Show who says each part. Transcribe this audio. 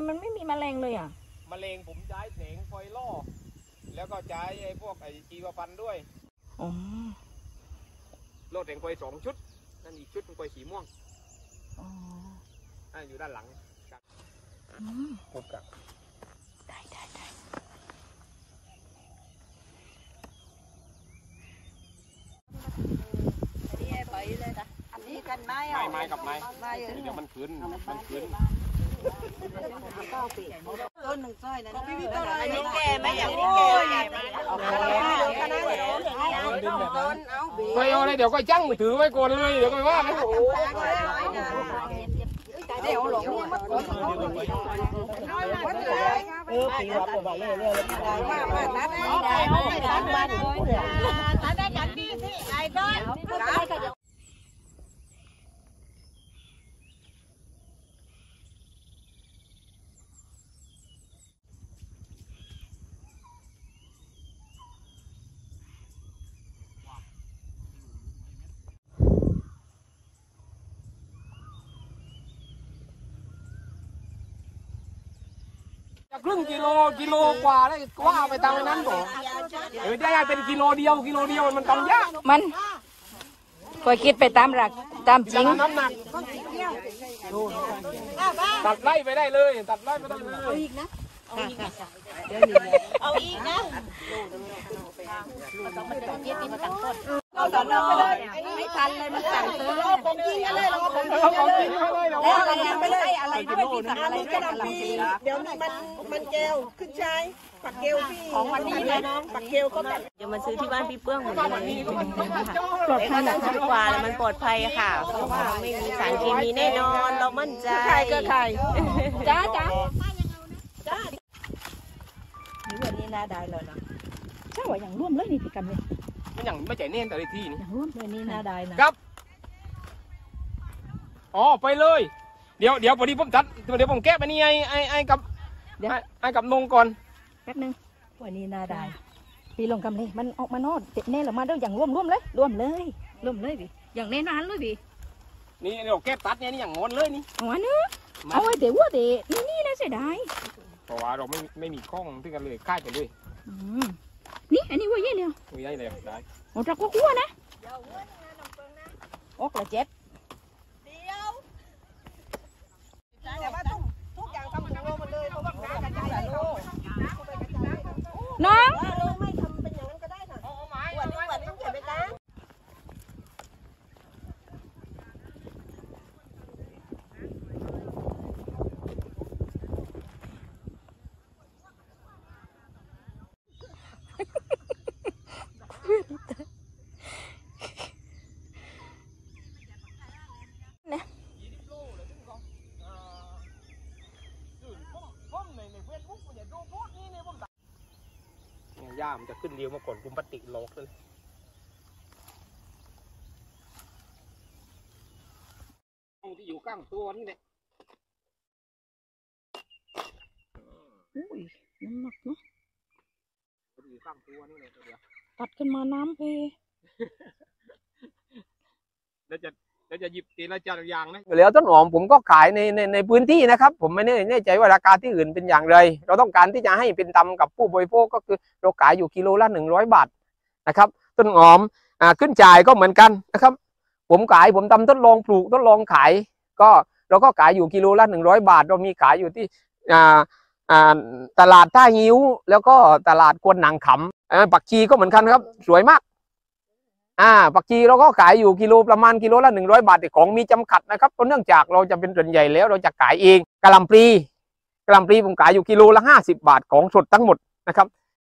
Speaker 1: มมันไม่มีแมลงเลยอะ
Speaker 2: มะเร็งผมใช้แสงไฟล่อ แล้วก็ใช้ไอ้พวกไอ้จีวพันธุ์ด้วย
Speaker 1: อ๋อ
Speaker 2: โลดแสงไฟสองชุด นั่นอีกชุดเป็นไฟสีม่วง
Speaker 1: อ๋อ
Speaker 2: อ่าอยู่ด้านหลัง
Speaker 1: อืม
Speaker 2: ครบกับ
Speaker 1: ได้ได้ได้
Speaker 3: อันนี้กันไหม
Speaker 2: ไม้ไม้กับไม้
Speaker 3: ไม่
Speaker 2: เดี๋ยวมันคืนมันคืน
Speaker 3: ต้นหนึ่งสร้อยนะ
Speaker 1: อันนี้แก่ไหมอย่างนี้
Speaker 3: โอ้
Speaker 1: แก่
Speaker 3: ย
Speaker 1: ไหม
Speaker 3: เอาไปแล้วต้นเอาบี
Speaker 2: ไม่เอาเลยเดี๋ยวก็จังมือถือไว้ก่อนเลยเดี๋ยวก็ไม่ว่ากันโอ้โห
Speaker 3: เดี๋ยวหลงมัดก่อนเออปีรับไปเรื่อยๆมามาตัดได้ตัดวัน
Speaker 1: ถ้าได้กันดีสิไอ้ต้น
Speaker 2: จะครึ่งกิโลกิโลกว่าได้กว่าไปตามนั้นบอกเออได้เป็นกิโลเดียวกิโลเดียวมันทำยาก
Speaker 1: มันคอยคิดไปตามหลักตามจริง
Speaker 2: น้ำหนักตัดไล่ไปได้เลย ตัดไล่ไปได้เลย
Speaker 1: เอาอีกนะ
Speaker 3: เราสอนเรา ไม่ทันเลยมันสั่งซื้อของจริงเลยเราของจริง
Speaker 2: เอาของจริงเข้าเลย
Speaker 3: แล้วอะไรไม่ได้อะไรด้วยที่สั่อะไรด้วยกันปี
Speaker 4: เดี๋ยวนี้มันมันเกลขึ้นชายปักเกลพี่ของวันนี้นะน้องปักเกลก็แบบ
Speaker 5: จะมาซื้อที่บ้านพี่เปื้องเหมือนกันแต่ก็ต้องซื้อกว่าแล้วมันปลอดภัยค่ะเพราะว่าไม่มีสารเคมีแน่นอนเรามั่นใจ
Speaker 4: ใครก็ใคร
Speaker 1: จ้าจ้า
Speaker 3: นี่วันนี้น่าได้เลยเนาะ
Speaker 1: ใช่ว่าอย่างร่วมเลยนี่พี่กันเลย
Speaker 2: มันอย่างไม่ใจเน้นแต่ละที่นี่
Speaker 1: อย่างร่วม
Speaker 3: วันนี้น่าได้นะ
Speaker 2: ครับ อ๋อไปเลย เดี๋ยวเดี๋ยวพอดีผมตัดเดี๋ยวผมแก้ไปนี่ไอ้ไอ้ไอ้กับไอ้ไอ้กับนงก่อน
Speaker 1: แป๊บนึง
Speaker 3: วันนี้น่าได้
Speaker 1: พี่ลงกำเลยมันออกมานอนเจ็บแน่หรือมาเด้ออย่างร่วมร่วมเลยร่วมเลยร่วมเลยพี่อย่างแน่นานเลยพี่
Speaker 2: นี่เดี๋ยวแก้ตัดเนี่ยนี่อย่างงอนเลยนี่
Speaker 1: เอาอันนี้เอาไว้เดี๋ยวว่าเดี๋ยวนี่นี่นะเสียดาย
Speaker 2: เพราะว่าเราไม่ไม่มีกล้องที่กันเลยค่ายไปเลย
Speaker 1: อืม นี่อันนี้ว่าเยี่ยเนี่ย
Speaker 2: ไม่ได้เลยได้
Speaker 1: โอ้จักก็กลัวนะโอ้กระเจ็บ
Speaker 4: แต่ว่าทุกทุกอย่างทำของเราหมดเลยเพราะว่าการกระจายโลก
Speaker 1: น้อง
Speaker 4: เราไม่ทำเป็นอย่างนั้นก็ได้ค่ะวันนี้วันนี้เห็นไหมคะ
Speaker 2: เนี่ยย่ามันจะขึ้นเรียวมาก่อนกุมปฏิโลกเลยที่อยู่ข้างตัวนี่แหละ
Speaker 1: อุ้ยน้ำหนักเนาะ
Speaker 2: ที่อยู่ข้างตัวนี่เลยตัวเดียว
Speaker 1: ตัดขึ้นมาน้ำเพ
Speaker 2: แล้วจะ แล้วจะหยิบทีละจานอย่างนะ
Speaker 6: แล้วต้นหอมผมก็ขายในในในพื้นที่นะครับ ผมไม่แน่ใจว่าราคาที่อื่นเป็นอย่างไร เราต้องการที่จะให้เป็นธรรมกับผู้บริโภคก็คือเราขายอยู่กิโลละหนึ่งร้อยบาทนะครับ ต้นหอมอ่าขึ้นจ่ายก็เหมือนกันนะครับ ผมขายผมทำทดลองปลูกทดลองขาย ก็เราก็ขายอยู่กิโลละหนึ่งร้อยบาท เรามีขายอยู่ที่อ่าอ่าตลาดท่างิ้ว แล้วก็ตลาดกวนหนังขำอ่าปักชีก็เหมือนกันครับ สวยมาก อ่าปักชีเราก็ขายอยู่กิโลประมาณกิโลละหนึ่งร้อยบาทแต่ของมีจำกัดนะครับเพราะเนื่องจากเราจะเป็นส่วนใหญ่แล้วเราจะขายเองกะหล่ำปลีกะหล่ำปลีผมขายอยู่กิโลละห้าสิบาทของสดทั้งหมดนะครับ